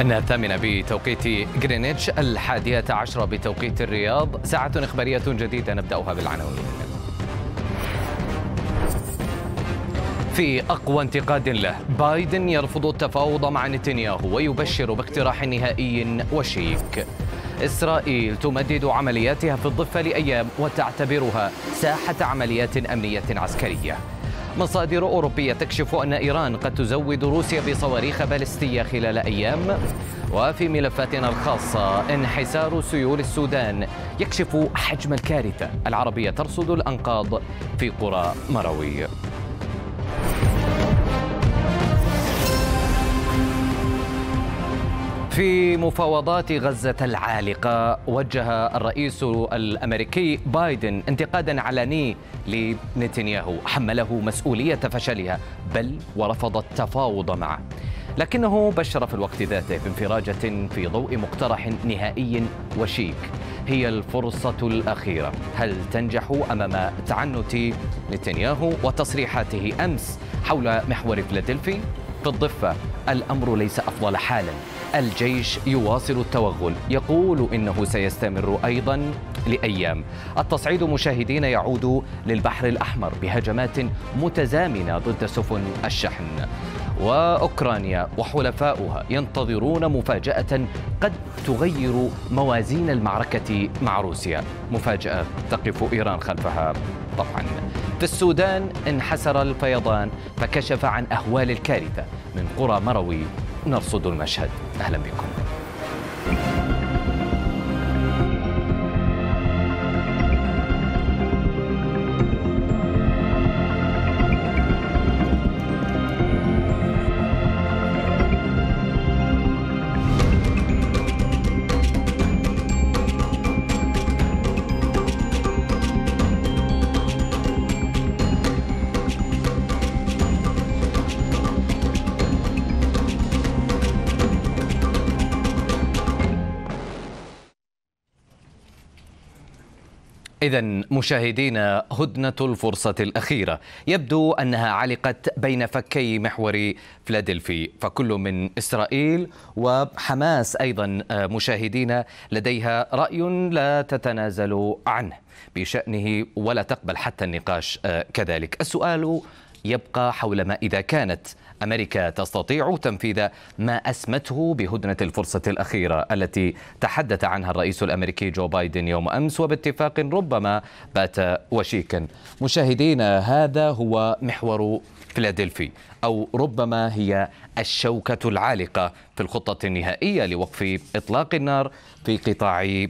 أنها الثامنة بتوقيت جرينتش الحادية عشرة بتوقيت الرياض. ساعة إخبارية جديدة نبدأها بالعناوين. في أقوى انتقاد له بايدن يرفض التفاوض مع نتنياهو ويبشر باقتراح نهائي وشيك. إسرائيل تمدد عملياتها في الضفة لأيام وتعتبرها ساحة عمليات أمنية عسكرية. مصادر أوروبية تكشف أن إيران قد تزود روسيا بصواريخ بالستية خلال أيام وفي ملفاتنا الخاصة انحسار سيول السودان يكشف حجم الكارثة. العربية ترصد الأنقاض في قرى مروي. في مفاوضات غزة العالقة وجه الرئيس الأمريكي بايدن انتقادا علني لنتنياهو حمله مسؤولية فشلها بل ورفض التفاوض معه. لكنه بشر في الوقت ذاته بانفراجة في ضوء مقترح نهائي وشيك. هي الفرصة الأخيرة. هل تنجح أمام تعنت نتنياهو وتصريحاته أمس حول محور فيلادلفي؟ في الضفة الأمر ليس أفضل حالا. الجيش يواصل التوغل. يقول إنه سيستمر أيضا لأيام. التصعيد مشاهدين يعود للبحر الأحمر بهجمات متزامنة ضد سفن الشحن. وأوكرانيا وحلفاؤها ينتظرون مفاجأة قد تغير موازين المعركة مع روسيا. مفاجأة تقف إيران خلفها طبعا. في السودان انحسر الفيضان فكشف عن أهوال الكارثة من قرى مروي نرصد المشهد. أهلا بكم. إذا مشاهدينا هدنة الفرصة الأخيرة. يبدو أنها علقت بين فكي محور فلادلفي. فكل من إسرائيل وحماس أيضا مشاهدينا لديها رأي لا تتنازل عنه. بشأنه ولا تقبل حتى النقاش كذلك. السؤال يبقى حول ما إذا كانت أمريكا تستطيع تنفيذ ما أسمته بهدنة الفرصة الأخيرة التي تحدث عنها الرئيس الأمريكي جو بايدن يوم أمس وباتفاق ربما بات وشيكا مشاهدينا هذا هو محور فيلادلفي أو ربما هي الشوكة العالقة في الخطة النهائية لوقف إطلاق النار في قطاع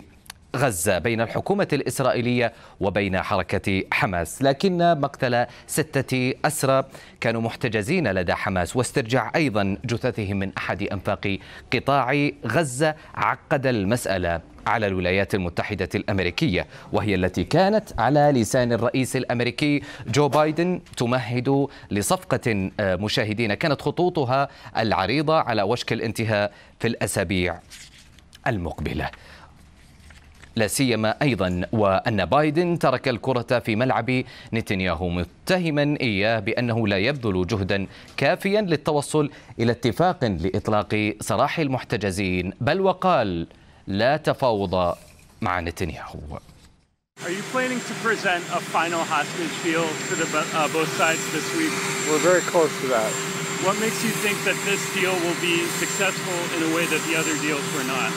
غزة بين الحكومة الإسرائيلية وبين حركة حماس. لكن مقتل ستة أسرى كانوا محتجزين لدى حماس واسترجاع أيضا جثثهم من أحد أنفاق قطاع غزة. عقد المسألة على الولايات المتحدة الأمريكية وهي التي كانت على لسان الرئيس الأمريكي جو بايدن تمهد لصفقة مشاهدين. كانت خطوطها العريضة على وشك الانتهاء في الأسابيع المقبلة. لا سيما أيضا وان بايدن ترك الكره في ملعب نتنياهو متهما اياه بانه لا يبذل جهدا كافيا للتوصل إلى اتفاق لاطلاق سراح المحتجزين بل وقال لا تفاوض مع نتنياهو Are you planning to present a final hostage deal to the, uh, both sides this week? We're very close to that. What makes you think that this deal will be successful in a way that the other deals were not?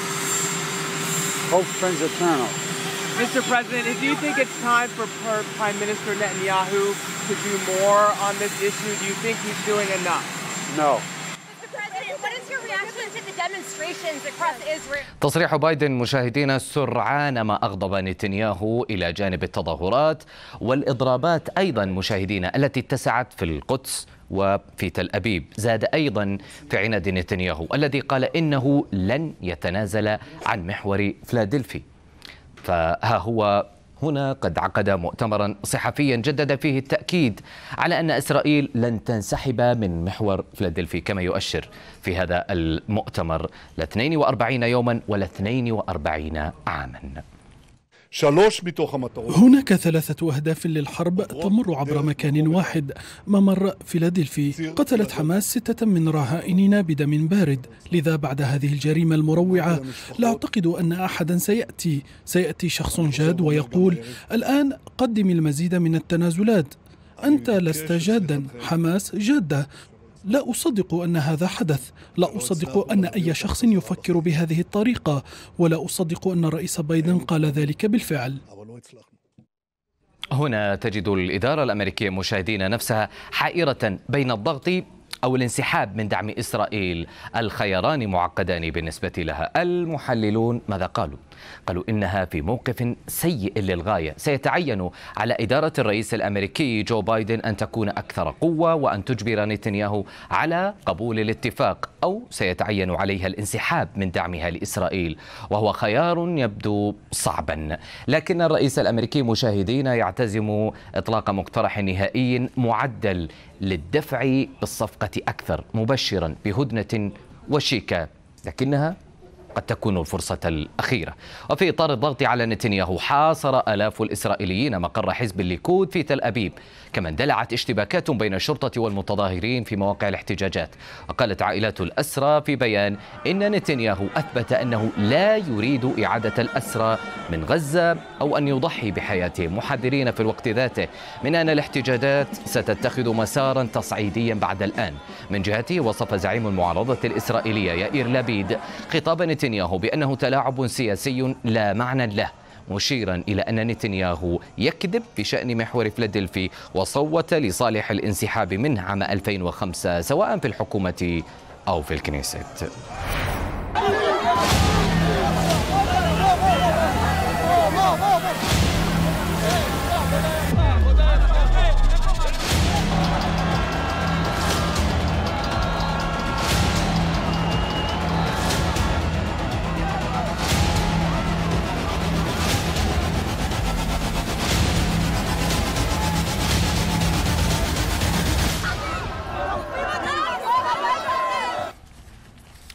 Hope springs eternal. Mr. President, do you think it's time for Prime Minister Netanyahu to do more on this issue? Do you think he's doing enough? No. تصريح بايدن مشاهدينا سرعان ما أغضب نتنياهو إلى جانب التظاهرات والإضرابات أيضا مشاهدينا التي اتسعت في القدس وفي تل أبيب. زاد أيضا في عناد نتنياهو الذي قال إنه لن يتنازل عن محور فلادلفي. فها هو هنا قد عقد مؤتمرا صحفيا جدد فيه التأكيد على أن إسرائيل لن تنسحب من محور فلادلفي كما يؤشر في هذا المؤتمر ل 42 يوما ولا 42 عاما. هناك ثلاثة أهداف للحرب تمر عبر مكان واحد. ممر فيلادلفي. قتلت حماس ستة من رهائننا بدم بارد. لذا بعد هذه الجريمة المروعة لا أعتقد أن أحدا سيأتي. سيأتي شخص جاد ويقول الآن قدم المزيد من التنازلات. أنت لست جادا. حماس جادة. لا أصدق أن هذا حدث. لا أصدق أن أي شخص يفكر بهذه الطريقة ولا أصدق أن الرئيس بايدن قال ذلك بالفعل. هنا تجد الإدارة الأمريكية مشاهدين نفسها حائرة بين الضغط أو الانسحاب من دعم إسرائيل. الخياران معقدان بالنسبة لها. المحللون ماذا قالوا؟ قالوا إنها في موقف سيء للغاية. سيتعين على إدارة الرئيس الأمريكي جو بايدن أن تكون أكثر قوة وأن تجبر نتنياهو على قبول الاتفاق أو سيتعين عليها الانسحاب من دعمها لإسرائيل وهو خيار يبدو صعبا. لكن الرئيس الأمريكي مشاهدين يعتزم إطلاق مقترح نهائي معدل للدفع بالصفقة أكثر مبشرا بهدنة وشيكة لكنها قد تكون الفرصة الأخيرة. وفي إطار الضغط على نتنياهو حاصر آلاف الإسرائيليين مقر حزب الليكود في تل أبيب كما اندلعت اشتباكات بين الشرطة والمتظاهرين في مواقع الاحتجاجات. وقالت عائلات الأسرى في بيان إن نتنياهو أثبت أنه لا يريد إعادة الأسرى من غزة أو أن يضحي بحياتهم محذرين في الوقت ذاته من أن الاحتجاجات ستتخذ مسارا تصعيديا بعد الآن. من جهته وصف زعيم المعارضة الإسرائيلية يائير لبيد خطاب نتنياهو بأنه تلاعب سياسي لا معنى له مشيرا إلى أن نتنياهو يكذب بشأن محور فلادلفي وصوت لصالح الانسحاب منه عام 2005 سواء في الحكومة أو في الكنيست.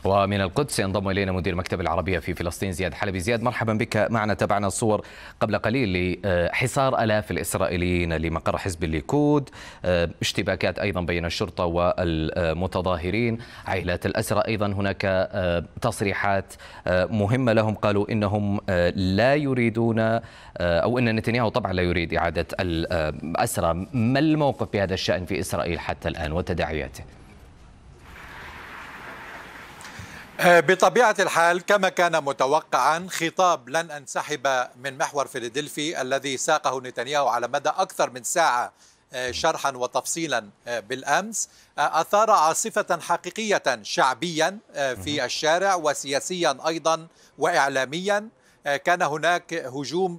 ومن القدس ينضم إلينا مدير مكتب العربية في فلسطين زياد حلبي. زياد مرحبا بك معنا. تابعنا الصور قبل قليل لحصار آلاف الإسرائيليين لمقر حزب الليكود. اشتباكات أيضا بين الشرطة والمتظاهرين. عائلات الاسرى أيضا هناك تصريحات مهمة لهم. قالوا إنهم لا يريدون أو إن نتنياهو طبعا لا يريد إعادة الاسرى ما الموقف بهذا الشأن في إسرائيل حتى الآن وتداعياته؟ بطبيعة الحال كما كان متوقعا خطاب لن أنسحب من محور فيلادلفي الذي ساقه نتنياهو على مدى أكثر من ساعة آه، شرحا وتفصيلا آه، بالأمس. أثار عاصفة حقيقية شعبيا في الشارع وسياسيا أيضا واعلاميا. كان هناك هجوم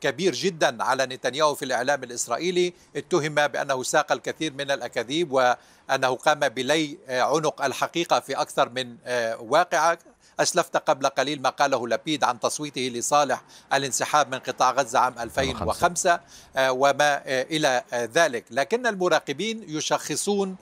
كبير جدا على نتنياهو في الإعلام الإسرائيلي. اتهم بأنه ساق الكثير من الأكاذيب وأنه قام بلي عنق الحقيقة في أكثر من واقعة. أسلفت قبل قليل ما قاله لبيد عن تصويته لصالح الانسحاب من قطاع غزة عام 2005 وما إلى ذلك. لكن المراقبين يشخصون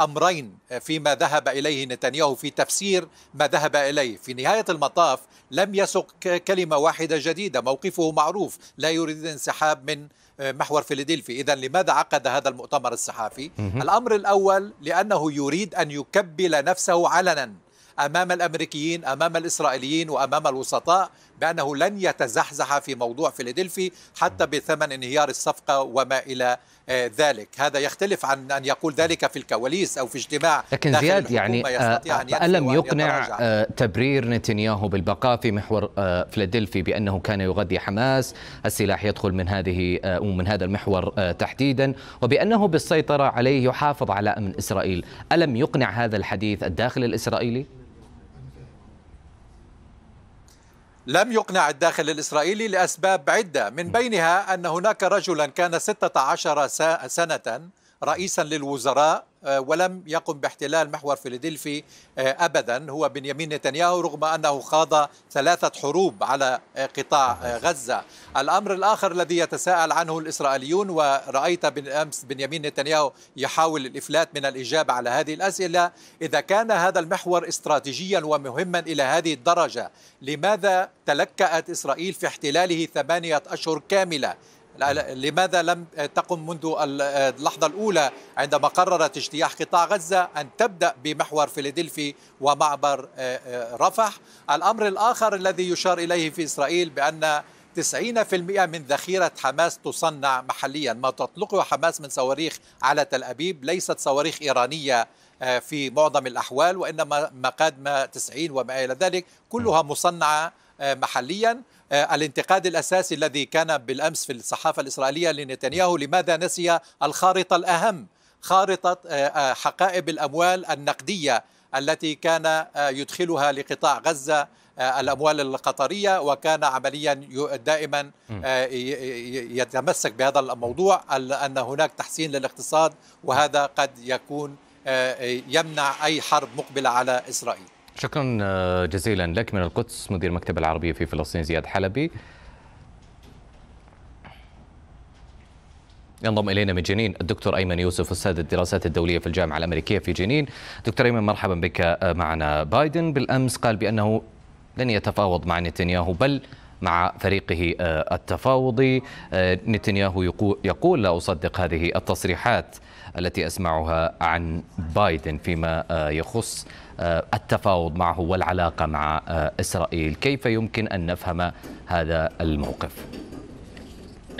أمرين فيما ذهب إليه نتنياهو في تفسير ما ذهب إليه. في نهاية المطاف لم يسق كلمة واحدة جديدة موقفه معروف لا يريد الانسحاب من محور فيلادلفي إذا لماذا عقد هذا المؤتمر الصحفي الأمر الأول لأنه يريد أن يكبل نفسه علنا. أمام الأمريكيين أمام الإسرائيليين وأمام الوسطاء بأنه لن يتزحزح في موضوع فيلادلفي حتى بثمن انهيار الصفقة وما إلى ذلك. هذا يختلف عن أن يقول ذلك في الكواليس أو في اجتماع لكن زياد يعني ألم يقنع تبرير نتنياهو بالبقاء في محور فيلادلفي بأنه كان يغذي حماس السلاح يدخل من هذه ومن هذا المحور تحديدا وبأنه بالسيطرة عليه يحافظ على أمن إسرائيل. ألم يقنع هذا الحديث الداخل الإسرائيلي؟ لم يقنع الداخل الإسرائيلي لأسباب عدة من بينها أن هناك رجلا كان 16 سنة رئيسا للوزراء آه، ولم يقم باحتلال محور فيلادلفي آه، ابدا هو بنيامين نتنياهو رغم أنه خاض ثلاثة حروب على آه، قطاع غزة. الأمر الآخر الذي يتساءل عنه الإسرائيليون ورأيت بالأمس بنيامين نتنياهو يحاول الإفلات من الإجابة على هذه الأسئلة، إذا كان هذا المحور استراتيجيا ومهما إلى هذه الدرجة، لماذا تلكأت إسرائيل في احتلاله ثمانية أشهر كاملة؟ لماذا لم تقم منذ اللحظة الأولى عندما قررت اجتياح قطاع غزة أن تبدأ بمحور فيلادلفي ومعبر آه، آه، رفح؟ الأمر الآخر الذي يشار إليه في إسرائيل بأن 90% من ذخيرة حماس تصنع محليا. ما تطلقه حماس من صواريخ على تل أبيب ليست صواريخ إيرانية آه، في معظم الأحوال وإنما مقادمة 90 وما إلى ذلك كلها مصنعة محليا. الانتقاد الأساسي الذي كان بالأمس في الصحافة الإسرائيلية لنتنياهو لماذا نسي الخارطة الأهم خارطة آه، آه، حقائب الأموال النقدية التي كان يدخلها لقطاع غزة الأموال القطرية وكان عمليا دائما يتمسك بهذا الموضوع أن هناك تحسين للاقتصاد وهذا قد يكون يمنع أي حرب مقبلة على إسرائيل. شكرا آه، جزيلا لك من القدس مدير المكتب العربي في فلسطين زياد حلبي. ينضم إلينا من جنين الدكتور أيمن يوسف أستاذ الدراسات الدولية في الجامعة الأمريكية في جنين. دكتور أيمن مرحبا بك آه، معنا. بايدن بالأمس قال بأنه لن يتفاوض مع نتنياهو بل مع فريقه آه، التفاوضي. نتنياهو يقول لا أصدق هذه التصريحات التي أسمعها عن بايدن فيما يخص التفاوض معه والعلاقة مع آه، إسرائيل كيف يمكن أن نفهم هذا الموقف؟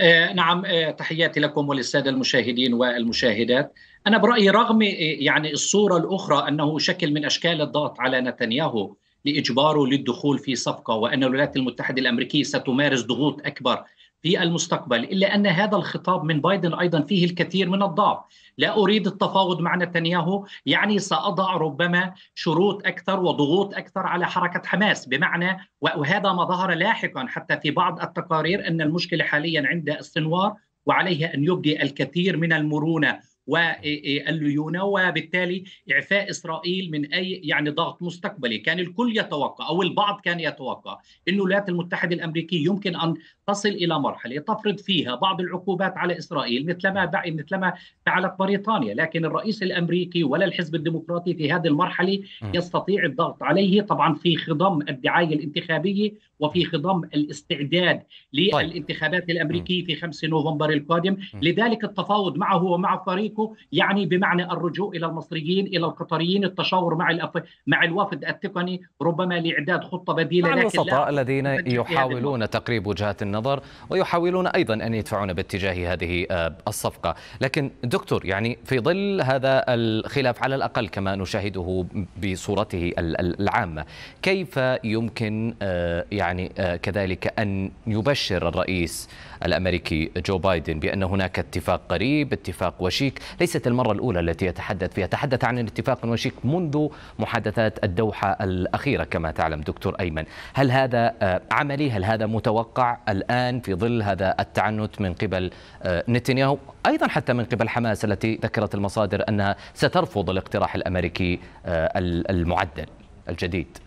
آه، نعم تحياتي لكم وللسادة المشاهدين والمشاهدات أنا برأيي رغم يعني الصورة الأخرى أنه شكل من أشكال الضغط على نتنياهو لإجباره للدخول في صفقة وأن الولايات المتحدة الأمريكية ستمارس ضغوط أكبر في المستقبل إلا أن هذا الخطاب من بايدن أيضا فيه الكثير من الضعف. لا أريد التفاوض مع نتنياهو يعني سأضع ربما شروط أكثر وضغوط أكثر على حركة حماس. بمعنى وهذا ما ظهر لاحقا حتى في بعض التقارير أن المشكلة حاليا عند السنوار وعليها أن يبدي الكثير من المرونة. والليونة وبالتالي إعفاء إسرائيل من أي يعني ضغط مستقبلي. كان الكل يتوقع أو البعض كان يتوقع أن الولايات المتحدة الأمريكية يمكن أن تصل إلى مرحلة تفرض فيها بعض العقوبات على إسرائيل مثلما مثلما فعلت بريطانيا. لكن الرئيس الأمريكي ولا الحزب الديمقراطي في هذه المرحلة يستطيع الضغط عليه. طبعا في خضم الدعاية الانتخابية وفي خضم الاستعداد للانتخابات طيب. الأمريكية في 5 نوفمبر القادم. لذلك التفاوض معه ومع فريقه يعني بمعنى الرجوع إلى المصريين إلى القطريين التشاور مع الأف... مع الوفد التقني ربما لإعداد خطة بديلة مع الوسطاء الذين يحاولون تقريب وجهات النظر ويحاولون أيضا أن يدفعون باتجاه هذه آه، الصفقة. لكن دكتور يعني في ظل هذا الخلاف على الأقل كما نشاهده بصورته العامة كيف يمكن آه، يعني آه، كذلك أن يبشر الرئيس الأمريكي جو بايدن بأن هناك اتفاق قريب اتفاق وشيك. ليست المرة الأولى التي يتحدث فيها. تحدث عن اتفاق وشيك منذ محادثات الدوحة الأخيرة كما تعلم دكتور أيمن. هل هذا آه، عملي؟ هل هذا متوقع الآن في ظل هذا التعنت من قبل آه، نتنياهو؟ أيضا حتى من قبل حماس التي ذكرت المصادر أنها سترفض الاقتراح الأمريكي المعدل الجديد.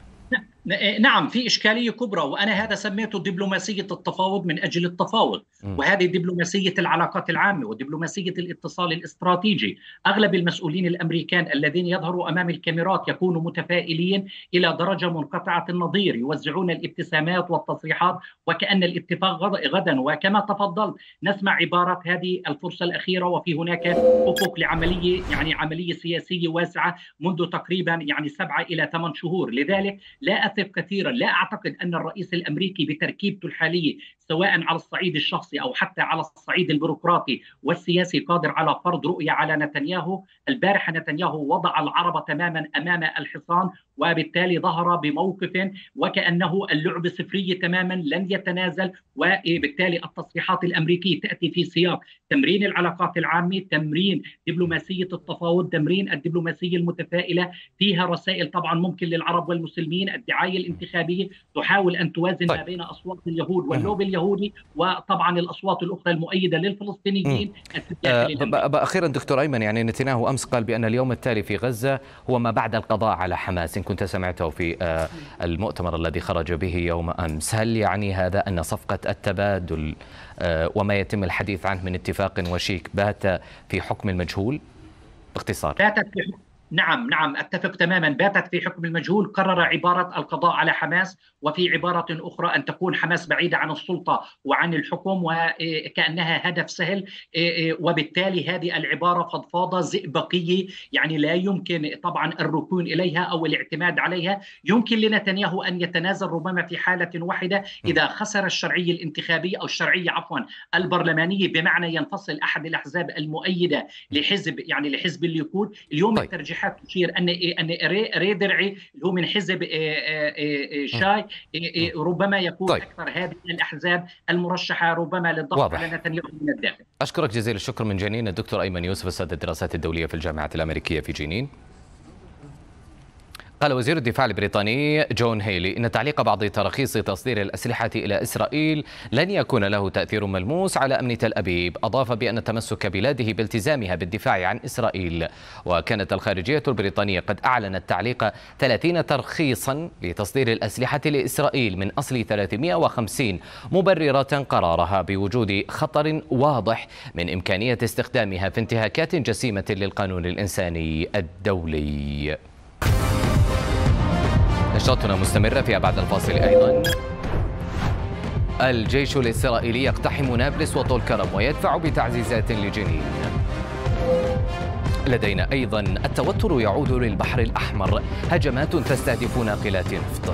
نعم في إشكالية كبرى وأنا هذا سميته دبلوماسية التفاوض من أجل التفاوض. وهذه دبلوماسية العلاقات العامة ودبلوماسية الاتصال الاستراتيجي. أغلب المسؤولين الأمريكان الذين يظهروا أمام الكاميرات يكونوا متفائلين إلى درجة منقطعة النظير يوزعون الابتسامات والتصريحات وكأن الاتفاق غدا. وكما تفضلت نسمع عبارات هذه الفرصة الأخيرة وفي هناك افق لعملية يعني عملية سياسية واسعة منذ تقريبا يعني سبعة إلى ثمان شهور. لذلك لا أثق كثيرا لا أعتقد أن الرئيس الأمريكي بتركيبته الحالية سواء على الصعيد الشخصي أو حتى على الصعيد البيروقراطي والسياسي قادر على فرض رؤية على نتنياهو البارحة نتنياهو وضع العرب تماما أمام الحصان وبالتالي ظهر بموقف وكأنه اللعبة صفرية تماما لن يتنازل وبالتالي التصريحات الأمريكية تأتي في سياق تمرين العلاقات العامة تمرين دبلوماسية التفاوض تمرين الدبلوماسية المتفائلة فيها رسائل طبعا ممكن للعرب والمسلمين الدعاية الانتخابية تحاول أن توازن طيب. ما بين أصوات اليهود واللوب اليهودي اليهودي وطبعا الأصوات الأخرى المؤيدة للفلسطينيين أه أخيرا دكتور أيمن يعني نتنياهو أمس قال بأن اليوم التالي في غزة هو ما بعد القضاء على حماس إن كنت سمعته في آه، المؤتمر الذي خرج به يوم أمس. هل يعني هذا أن صفقة التبادل آه، وما يتم الحديث عنه من اتفاق وشيك بات في حكم المجهول باختصار. باتت في نعم نعم أتفق تماما. باتت في حكم المجهول قرر عبارة القضاء على حماس وفي عبارة أخرى أن تكون حماس بعيدة عن السلطة وعن الحكم وكأنها هدف سهل. وبالتالي هذه العبارة فضفاضه زئبقيه يعني لا يمكن طبعا الركون إليها أو الاعتماد عليها. يمكن لنتنياهو أن يتنازل ربما في حالة واحدة. إذا خسر الشرعيه الانتخابيه أو الشرعيه عفوا البرلمانيه بمعنى ينفصل أحد الأحزاب المؤيدة لحزب يعني لحزب الليكود اليوم طيب. الترجيح الترشيحات تشير أن أن ري درعي اللي هو من حزب شاي ربما يكون طيب. أكثر هذه الأحزاب المرشحة ربما للضغط على نتنياهو من الداخل. أشكرك جزيل الشكر من جنين الدكتور أيمن يوسف أستاذ الدراسات الدولية في الجامعة الأمريكية في جنين. قال وزير الدفاع البريطاني جون هيلي إن تعليق بعض تراخيص تصدير الأسلحة إلى إسرائيل لن يكون له تأثير ملموس على أمن تل أبيب. أضاف بأن تمسك بلاده بالتزامها بالدفاع عن إسرائيل. وكانت الخارجية البريطانية قد أعلنت تعليق 30 ترخيصا لتصدير الأسلحة لإسرائيل من أصل 350 مبررة قرارها بوجود خطر واضح من إمكانية استخدامها في انتهاكات جسيمة للقانون الإنساني الدولي. نشاطنا مستمرة فيها بعد الفاصل أيضا. الجيش الإسرائيلي يقتحم نابلس وطول كرم ويدفع بتعزيزات لجنين. لدينا أيضا التوتر يعود للبحر الأحمر. هجمات تستهدف ناقلات نفط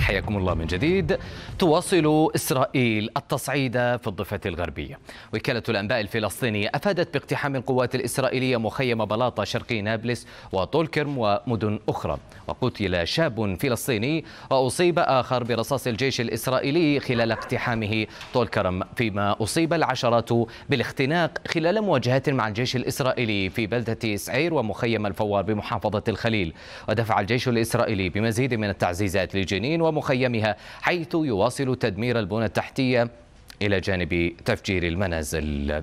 حياكم الله من جديد. تواصل إسرائيل التصعيد في الضفة الغربية. وكالة الأنباء الفلسطينية أفادت باقتحام القوات الإسرائيلية مخيم بلاطة شرقي نابلس وطول كرم ومدن أخرى. وقتل شاب فلسطيني وأصيب آخر برصاص الجيش الإسرائيلي خلال اقتحامه طول كرم فيما أصيب العشرات بالاختناق خلال مواجهات مع الجيش الإسرائيلي في بلدة سعير ومخيم الفوار بمحافظة الخليل. ودفع الجيش الإسرائيلي بمزيد من التعزيزات لجنين ومخيمها حيث يواصل تدمير البنى التحتية إلى جانب تفجير المنازل.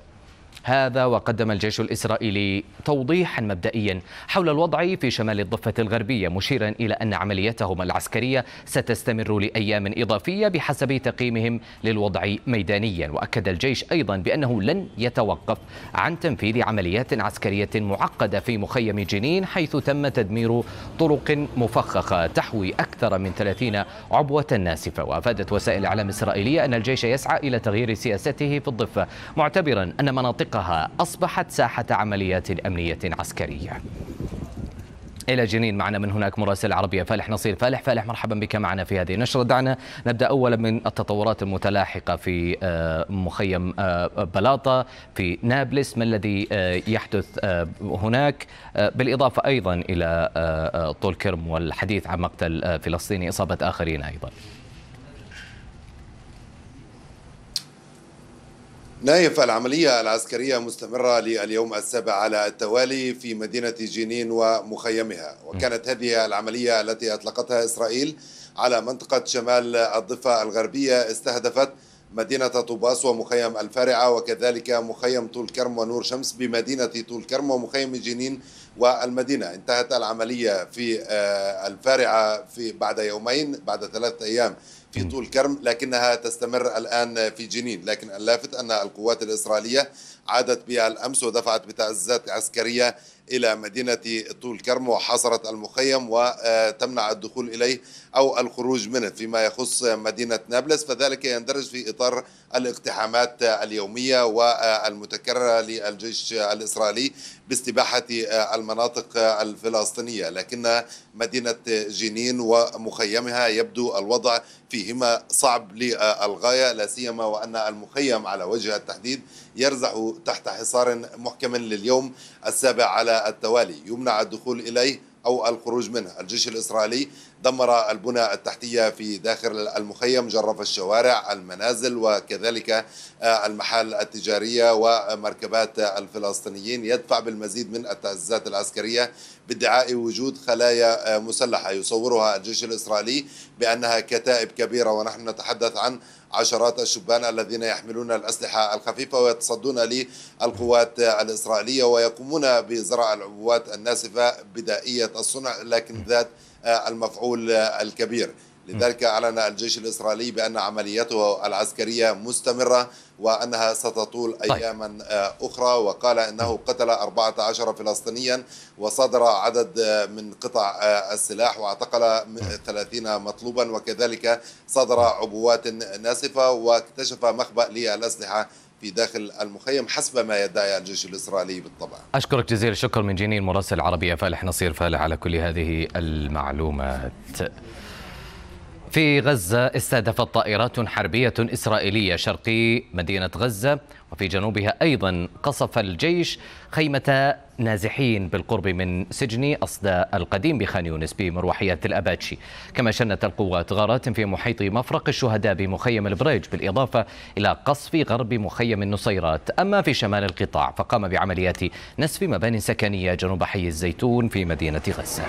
هذا وقدم الجيش الإسرائيلي توضيحا مبدئيا حول الوضع في شمال الضفة الغربية مشيرا إلى أن عمليتهم العسكرية ستستمر لأيام إضافية بحسب تقييمهم للوضع ميدانيا. وأكد الجيش أيضا بأنه لن يتوقف عن تنفيذ عمليات عسكرية معقدة في مخيم جنين حيث تم تدمير طرق مفخخة تحوي أكثر من 30 عبوة ناسفة وأفادت وسائل الإعلام الإسرائيلية أن الجيش يسعى إلى تغيير سياسته في الضفة معتبرا أن مناطق منطقها أصبحت ساحة عمليات أمنية عسكرية إلى جنين معنا من هناك مراسل عربية. فالح نصير. فالح فالح مرحبا بك معنا في هذه النشرة. دعنا نبدأ أولا من التطورات المتلاحقة في آه، مخيم آه، بلاطة في نابلس. ما الذي آه، يحدث هناك؟ بالإضافة أيضا إلى طول كرم والحديث عن مقتل فلسطيني. إصابة آخرين أيضا. نايف العملية العسكرية مستمرة لليوم السابع على التوالي في مدينة جنين ومخيمها. وكانت هذه العملية التي أطلقتها إسرائيل على منطقة شمال الضفة الغربية استهدفت مدينة طوباس ومخيم الفارعة وكذلك مخيم طول كرم ونور شمس بمدينة طول كرم ومخيم جنين والمدينة. انتهت العملية في آه، الفارعة في بعد يومين بعد ثلاثة أيام في طول كرم لكنها تستمر الآن في جنين. لكن اللافت أن القوات الإسرائيلية عادت بها الأمس ودفعت بتعزيزات عسكرية إلى مدينة طول كرم وحاصرت المخيم وتمنع الدخول إليه أو الخروج منه فيما يخص مدينة نابلس. فذلك يندرج في إطار الاقتحامات اليومية والمتكررة للجيش الإسرائيلي باستباحة المناطق الفلسطينية. لكن مدينة جنين ومخيمها يبدو الوضع فيهما صعب للغاية لا سيما وأن المخيم على وجه التحديد يرزح تحت حصار محكم لليوم السابع على التوالي. يمنع الدخول إليه أو الخروج منه الجيش الإسرائيلي دمر البنى التحتية في داخل المخيم جرف الشوارع المنازل وكذلك آه، المحال التجارية ومركبات الفلسطينيين. يدفع بالمزيد من التعزيزات العسكرية بادعاء وجود خلايا آه، مسلحة. يصورها الجيش الإسرائيلي بأنها كتائب كبيرة ونحن نتحدث عن عشرات الشبان الذين يحملون الأسلحة الخفيفة ويتصدون للقوات الإسرائيلية ويقومون بزرع العبوات الناسفة بدائية الصنع لكن ذات المفعول الكبير. لذلك أعلن الجيش الإسرائيلي بأن عمليته العسكرية مستمرة وأنها ستطول طيب. أياما أخرى. وقال أنه قتل 14 فلسطينيا وصدر عدد من قطع السلاح واعتقل 30 مطلوبا. وكذلك صدر عبوات ناسفة واكتشف مخبأ للأسلحة في داخل المخيم حسب ما يدعي الجيش الإسرائيلي بالطبع. أشكرك جزيل الشكر من جنين مراسل العربية فالح نصير فالح على كل هذه المعلومات. في غزة استهدفت طائرات حربية إسرائيلية شرقي مدينة غزة وفي جنوبها أيضا قصف الجيش خيمة نازحين بالقرب من سجن أصداء القديم بخان يونس بمروحيات الأباتشي. كما شنت القوات غارات في محيط مفرق الشهداء بمخيم البريج بالإضافة إلى قصف غرب مخيم النصيرات. أما في شمال القطاع فقام بعمليات نسف مباني سكنية جنوب حي الزيتون في مدينة غزة.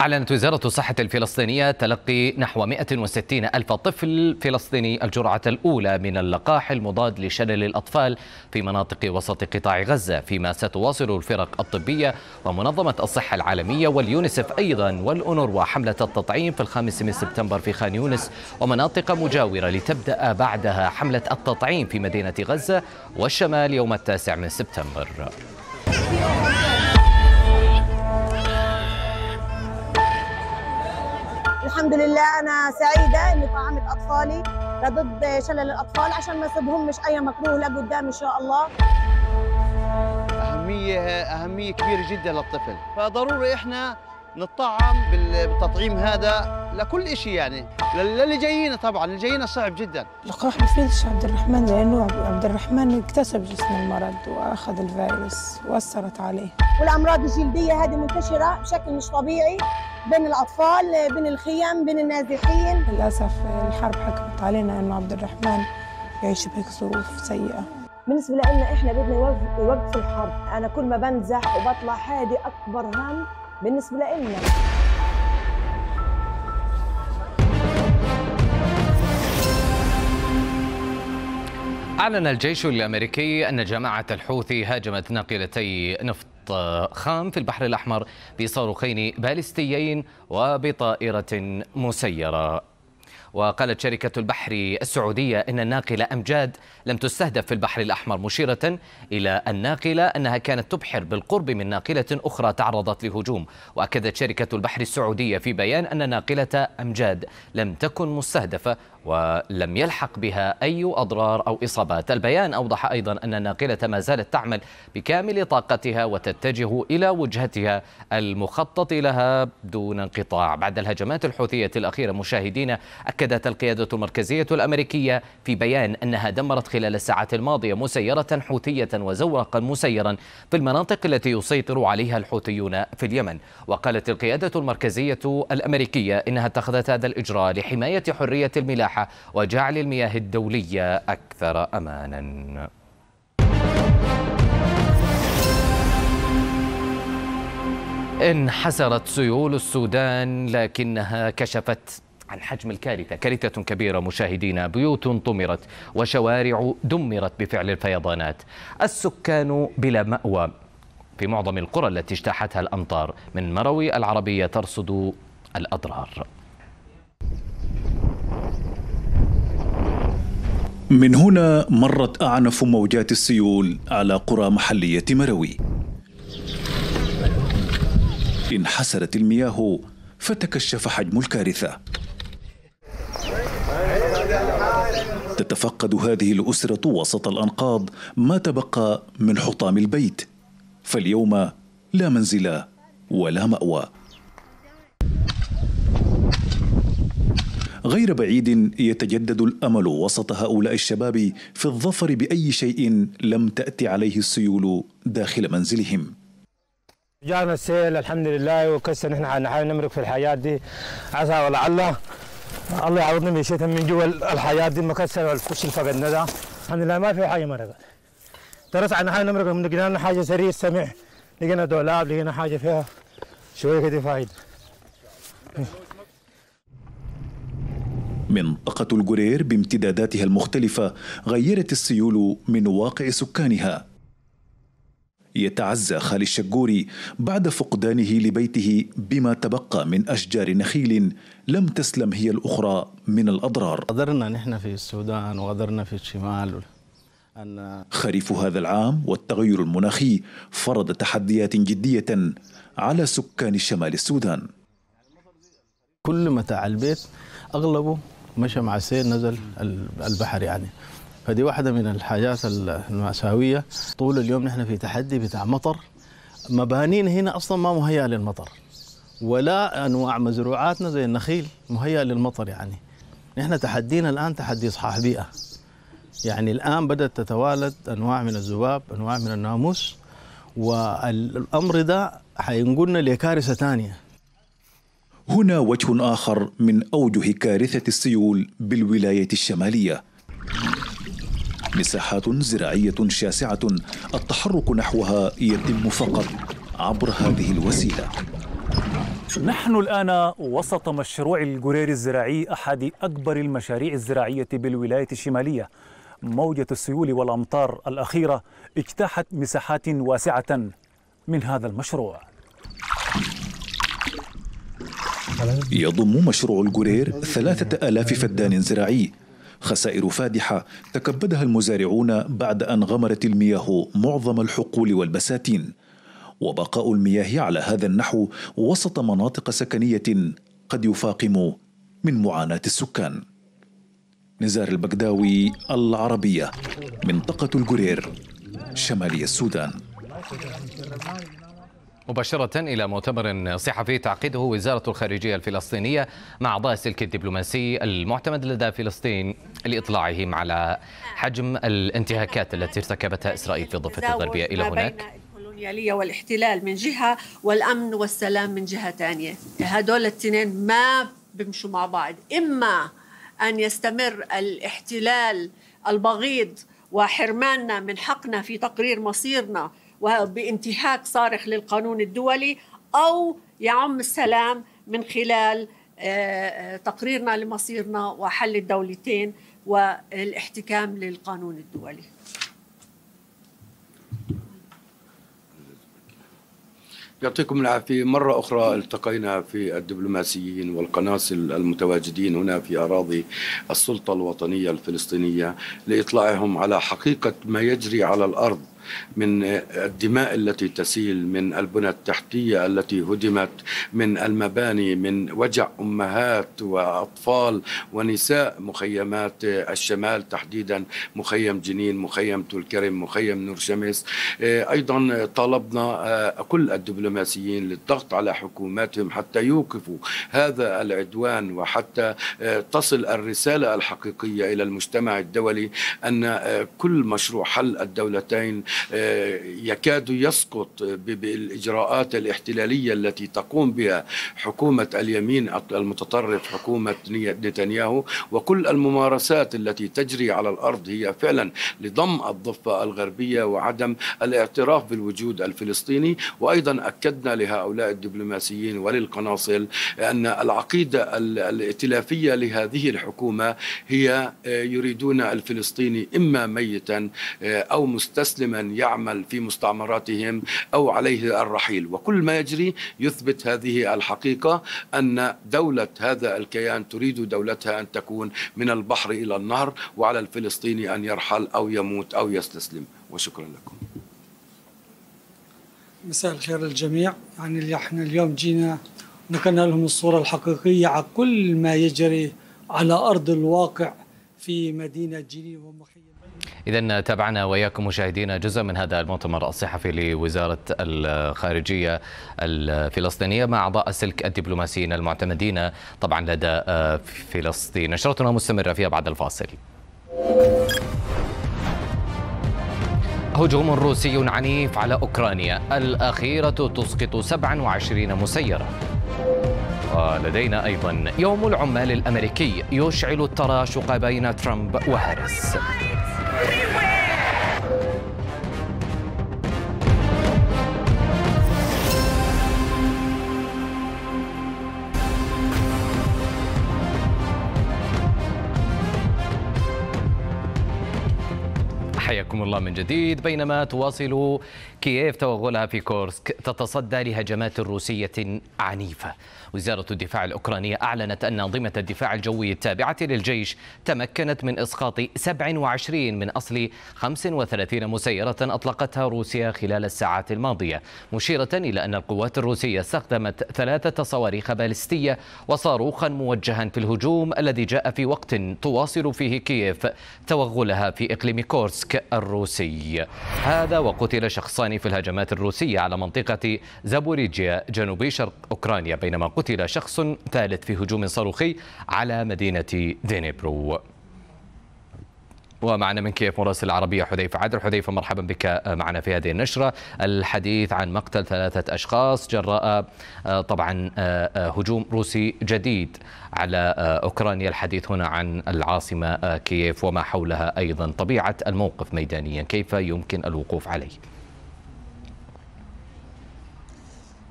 أعلنت وزارة الصحة الفلسطينية تلقي نحو 160 ألف طفل فلسطيني الجرعة الأولى من اللقاح المضاد لشلل الأطفال في مناطق وسط قطاع غزة فيما ستواصل الفرق الطبية ومنظمة الصحة العالمية واليونيسف أيضا والأونروا حملة التطعيم في الخامس من سبتمبر في خان يونس ومناطق مجاورة لتبدأ بعدها حملة التطعيم في مدينة غزة والشمال يوم التاسع من سبتمبر. الحمد لله أنا سعيدة إني طعمت أطفالي لضد شلل الأطفال عشان ما اسيبهمش أي مكروه لقدام إن شاء الله. اهميه أهمية كبيرة جدا للطفل. فضروري إحنا نطعم بالتطعيم هذا لكل شيء يعني. للي جايين طبعا اللي جايين صعب جدا. لقاح بفيدش عبد الرحمن؟ لأنه عبد الرحمن اكتسب جسم المرض وأخذ الفيروس وأثرت عليه. والأمراض الجلدية هذه منتشرة بشكل مش طبيعي بين الأطفال بين الخيام بين النازحين. للأسف الحرب حكمت علينا إنه عبد الرحمن يعيش بهيك ظروف سيئة. بالنسبة لنا إحنا بدنا يوقف الحرب. أنا كل ما بنزح وبطلع هذه أكبر هم بالنسبة لنا أعلن الجيش الأمريكي أن جماعة الحوثي هاجمت ناقلتي نفط خام في البحر الأحمر بصاروخين باليستيين وبطائرة مسيرة. وقالت شركة البحر السعودية أن الناقلة أمجاد لم تستهدف في البحر الأحمر مشيرة إلى الناقلة أنها كانت تبحر بالقرب من ناقلة أخرى تعرضت لهجوم. وأكدت شركة البحر السعودية في بيان أن ناقلة أمجاد لم تكن مستهدفة ولم يلحق بها أي أضرار أو إصابات. البيان أوضح أيضا أن الناقلة ما زالت تعمل بكامل طاقتها وتتجه إلى وجهتها المخطط لها دون انقطاع. بعد الهجمات الحوثية الأخيرة مشاهدين أكدت القيادة المركزية الأمريكية في بيان أنها دمرت خلال الساعات الماضية مسيرة حوثية وزورقا مسيرا في المناطق التي يسيطر عليها الحوثيون في اليمن. وقالت القيادة المركزية الأمريكية إنها اتخذت هذا الإجراء لحماية حرية الملاحة وجعل المياه الدولية أكثر أمانا. انحسرت سيول السودان لكنها كشفت عن حجم الكارثة. كارثة كبيرة مشاهدينا. بيوت طمرت وشوارع دمرت بفعل الفيضانات. السكان بلا مأوى. في معظم القرى التي اجتاحتها الأمطار من مروي العربية ترصد الأضرار. من هنا مرت أعنف موجات السيول على قرى محلية مروي. انحسرت المياه فتكشف حجم الكارثة. تتفقد هذه الأسرة وسط الأنقاض ما تبقى من حطام البيت. فاليوم لا منزل ولا مأوى. غير بعيد يتجدد الأمل وسط هؤلاء الشباب في الظفر بأي شيء لم تات عليه السيول داخل منزلهم. جانا السيل الحمد لله وكسر نحن نحاول نمرق في الحياة دي. عسى ولعل الله يعوضنا من شيء من جوا الحياة دي المكسر والفش اللي فقدنا ده. الحمد لله ما في حاجة مرقت عن نحاول نمرق من لقينا حاجة سريع سمع لقينا دولاب لقينا حاجة فيها شوية كده فايدة. منطقة الجرير بامتداداتها المختلفة غيرت السيول من واقع سكانها. يتعزى خالي الشقوري بعد فقدانه لبيته بما تبقى من أشجار نخيل لم تسلم هي الأخرى من الأضرار. غدرنا نحن في السودان وغدرنا في الشمال. أن خريف هذا العام والتغير المناخي فرض تحديات جدية على سكان شمال السودان. كل متاع البيت أغلبه مشى مع السيل نزل البحر يعني. فدي واحدة من الحاجات المأساوية. طول اليوم نحن في تحدي بتاع مطر. مبانينا هنا أصلا ما مهيئة للمطر. ولا أنواع مزروعاتنا زي النخيل مهيئة للمطر يعني. نحن تحدينا الآن تحدي إصحاح بيئة. يعني الآن بدأت تتوالد أنواع من الذباب أنواع من الناموس. والأمر ده حينقلنا لكارثة ثانية هنا وجه آخر من أوجه كارثة السيول بالولاية الشمالية. مساحات زراعية شاسعة التحرك نحوها يتم فقط عبر هذه الوسيلة. نحن الآن وسط مشروع الجرير الزراعي أحد أكبر المشاريع الزراعية بالولاية الشمالية. موجة السيول والأمطار الأخيرة اجتاحت مساحات واسعة من هذا المشروع. يضم مشروع الجرير ثلاثة آلاف فدان زراعي. خسائر فادحة تكبدها المزارعون بعد أن غمرت المياه معظم الحقول والبساتين. وبقاء المياه على هذا النحو وسط مناطق سكنية قد يفاقم من معاناة السكان. نزار البغداوي العربية منطقة الجرير شمالي السودان. مباشرة إلى مؤتمر صحفي تعقده وزارة الخارجية الفلسطينية مع أعضاء السلك الدبلوماسي المعتمد لدى فلسطين لإطلاعهم على حجم الانتهاكات التي ارتكبتها إسرائيل في الضفة الغربية. إلى هناك. الكولونيالية والاحتلال من جهة والأمن والسلام من جهة ثانية هدول الاثنين ما بيمشوا مع بعض. إما أن يستمر الاحتلال البغيض وحرماننا من حقنا في تقرير مصيرنا وبانتهاك صارخ للقانون الدولي أو يعم السلام من خلال تقريرنا لمصيرنا وحل الدولتين والاحتكام للقانون الدولي. يعطيكم العافية. مرة أخرى التقينا في الدبلوماسيين والقناصل المتواجدين هنا في أراضي السلطة الوطنية الفلسطينية لإطلاعهم على حقيقة ما يجري على الأرض. من الدماء التي تسيل من البنى التحتية التي هدمت من المباني من وجع أمهات وأطفال ونساء مخيمات الشمال تحديدا مخيم جنين مخيم تلكرم مخيم نور شمس. أيضا طالبنا كل الدبلوماسيين للضغط على حكوماتهم حتى يوقفوا هذا العدوان وحتى تصل الرسالة الحقيقية إلى المجتمع الدولي أن كل مشروع حل الدولتين يكاد يسقط بالإجراءات الاحتلالية التي تقوم بها حكومة اليمين المتطرف حكومة نتنياهو. وكل الممارسات التي تجري على الأرض هي فعلا لضم الضفة الغربية وعدم الاعتراف بالوجود الفلسطيني. وأيضا أكدنا لهؤلاء الدبلوماسيين وللقناصل أن العقيدة الائتلافية لهذه الحكومة هي يريدون الفلسطيني إما ميتا أو مستسلما يعمل في مستعمراتهم أو عليه الرحيل. وكل ما يجري يثبت هذه الحقيقة أن دولة هذا الكيان تريد دولتها أن تكون من البحر إلى النهر وعلى الفلسطيني أن يرحل أو يموت أو يستسلم. وشكرا لكم. مساء الخير للجميع. يعني اللي إحنا اليوم جينا نقلنا لهم الصورة الحقيقية على كل ما يجري على أرض الواقع في مدينة جنين ومخيم. إذا تابعنا وإياكم مشاهدينا جزء من هذا المؤتمر الصحفي لوزارة الخارجية الفلسطينية مع أعضاء السلك الدبلوماسيين المعتمدين طبعا لدى فلسطين. نشرتنا مستمرة فيها بعد الفاصل. هجوم روسي عنيف على أوكرانيا. الأخيرة تسقط 27 مسيرة. ولدينا أيضا يوم العمال الأمريكي يشعل التراشق بين ترامب وهاريس حياكم الله من جديد. بينما تواصل كييف توغلها في كورسك تتصدى لهجمات روسية عنيفة. وزارة الدفاع الأوكرانية أعلنت أن أنظمة الدفاع الجوي التابعة للجيش تمكنت من إسقاط 27 من أصل 35 مسيرة أطلقتها روسيا خلال الساعات الماضية مشيرة إلى أن القوات الروسية استخدمت ثلاثة صواريخ باليستية وصاروخا موجها في الهجوم الذي جاء في وقت تواصل فيه كييف توغلها في إقليم كورسك. الروسي. هذا وقتل شخصان في الهجمات الروسية على منطقة زابوريجيا جنوبي شرق أوكرانيا بينما قتل شخص ثالث في هجوم صاروخي على مدينة دينيبرو ومعنا من كيف مراسل العربية حذيفة عادل حذيفة مرحبا بك معنا في هذه النشرة. الحديث عن مقتل ثلاثة أشخاص جراء طبعا هجوم روسي جديد على أوكرانيا. الحديث هنا عن العاصمة كييف وما حولها أيضا. طبيعة الموقف ميدانيا كيف يمكن الوقوف عليه؟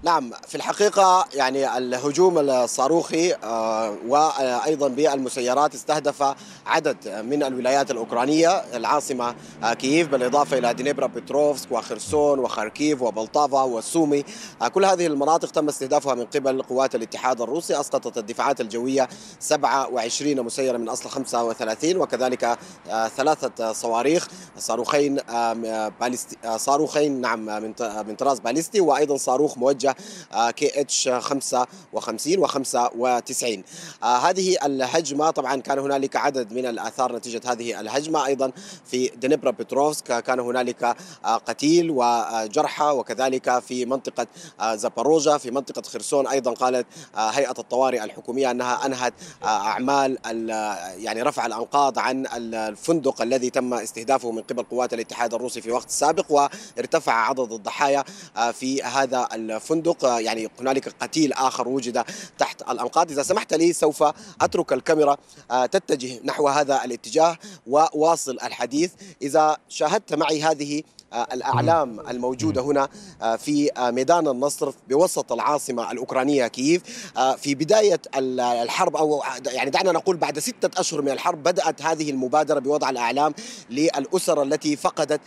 نعم في الحقيقة يعني الهجوم الصاروخي وأيضا بالمسيرات استهدف عدد من الولايات الأوكرانية العاصمة كييف بالإضافة إلى دينيبرا بتروفسك وخرسون وخاركيف وبلطافا وسومي كل هذه المناطق تم استهدافها من قبل قوات الاتحاد الروسي. أسقطت الدفاعات الجوية 27 مسيرة من أصل 35 وكذلك ثلاثة صواريخ صاروخين صاروخين نعم من طراز باليستي وأيضا صاروخ موجه كي اتش 55 و 95 هذه الهجمة طبعا كان هنالك عدد من الآثار نتيجة هذه الهجمة. أيضا في دنيبرا بتروفسك كان هنالك قتيل وجرحى وكذلك في منطقة زاباروجا في منطقة خرسون أيضا قالت هيئة الطوارئ الحكومية أنها أنهت أعمال يعني رفع الأنقاض عن الفندق الذي تم استهدافه من قبل قوات الاتحاد الروسي في وقت سابق وارتفع عدد الضحايا في هذا الفندق. يعني هنالك قتيل آخر وجد تحت الأنقاض. إذا سمحت لي سوف أترك الكاميرا تتجه نحو هذا الاتجاه وواصل الحديث. إذا شاهدت معي هذه الأعلام الموجودة هنا في ميدان النصر بوسط العاصمة الأوكرانية كييف. في بداية الحرب أو يعني دعنا نقول بعد ستة أشهر من الحرب بدأت هذه المبادرة بوضع الأعلام للأسر التي فقدت